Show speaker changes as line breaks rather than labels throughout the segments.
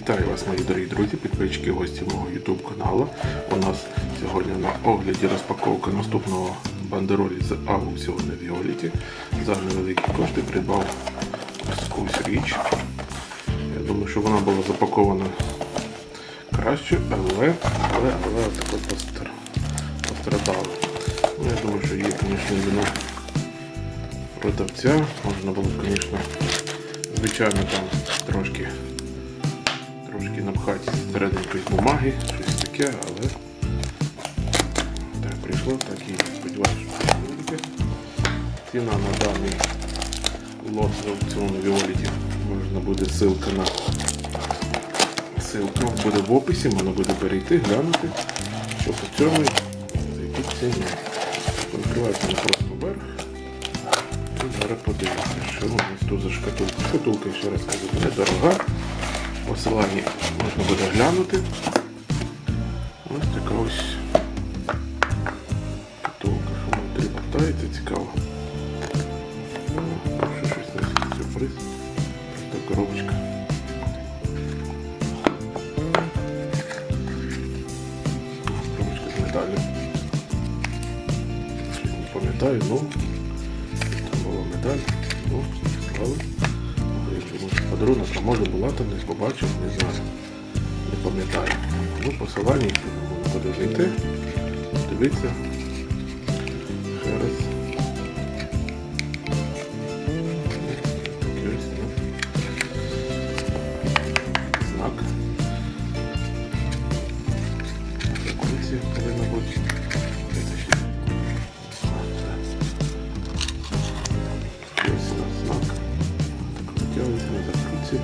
Вітаю вас, мої дорогі друзі, підписчики, гості мого YouTube каналу. У нас сьогодні на огляді розпаковка наступного бандеролі з аукціону Віоліті. За невеликі кошти придбав ось якусь річ. Я думаю, що вона була запакована краще, але, але, але таке постр... пострадала. Ну, я думаю, що є, звісно, вина продавця. Можна було, звісно, звичайно там трошки трошки напхати всередину якоїсь бумаги, щось таке, але так прийшло, так і сподіваюся, що буде. Ціна на даний лот з аукціону Віоліті можна буде ссылка на ссылка буде в описі, можна буде перейти, глянути, що по цьому за які ціні. Відкривається на просто вверх. Зараз подивимося, що у нас тут за шкатулка. Шкатулка, ще раз кажу, не дорога. Посилання можна буде глянути. Ось така ось шкатулка, що внутрі повтається, цікаво. Ну, щось носить сюрприз. Просто коробочка. Коробочка з металю. Не пам'ятаю, ну там була медаль, ну, склали. Подарунок, а може була там, десь побачив, не знаю. Не пам'ятаю. Ну, посилання, якщо буде зайти, дивитися. Ще. На закрутці.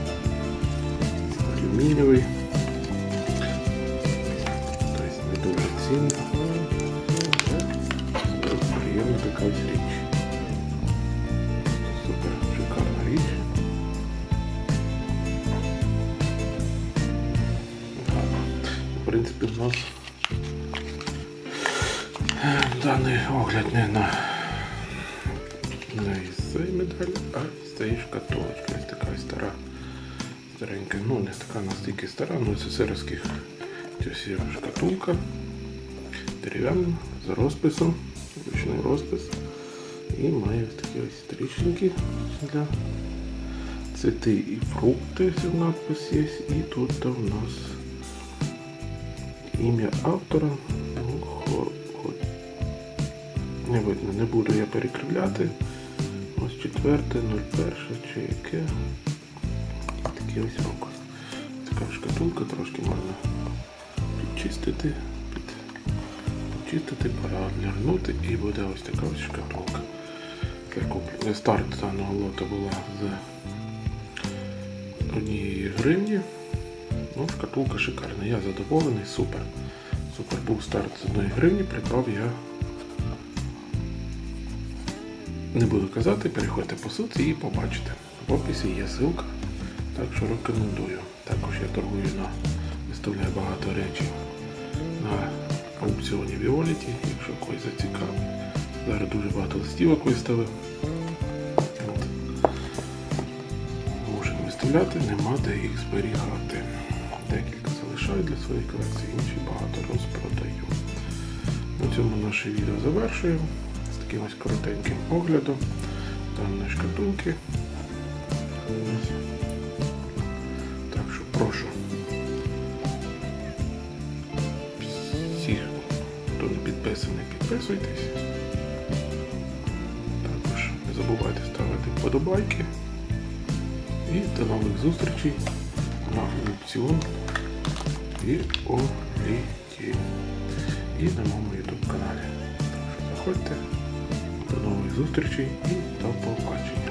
Алюмінієвий. Тобто не дуже цінно. Приємна така ось річ. Супер шикарна річ. В принципі, у нас е, даний огляд не на із цієї медалі, а з цієї шкатулочки. Ось така стара, ну не така настільки стара, ну СССРських часів шкатулка. Дерев'яна, з розписом, ручний розпис. І має ось такі ось стрічники для цвіти і фрукти, надпис є. І тут у нас ім'я автора. Не видно, не буду я перекривляти. Ось четверте, 01 чи яке. Ось фокус. Така шкатулка трошки можна підчистити, під, підчистити, переглянути і буде ось така ось шкатулка. Старт даного лота була з однієї гривні. Ну, шкатулка шикарна, я задоволений, супер. Супер був старт з одної гривні, придбав я. Не буду казати, переходьте по суті і побачите. В описі є ссылка, так що рекомендую. Також я торгую на виставляю багато речей на аукціоні Віоліті, якщо когось зацікавить. Зараз дуже багато листівок виставив. Можемо виставляти, нема де їх зберігати. Декілька залишаю для своєї колекції, інші багато розпродаю. На цьому наше відео завершуємо з таким ось коротеньким оглядом даної шкатулки. Прошу всіх, хто не підписаний, підписуйтесь. Також не забувайте ставити вподобайки. І до нових зустрічей на аукціон і Оліті. І на моєму YouTube каналі. Так що заходьте. До нових зустрічей і до побачення.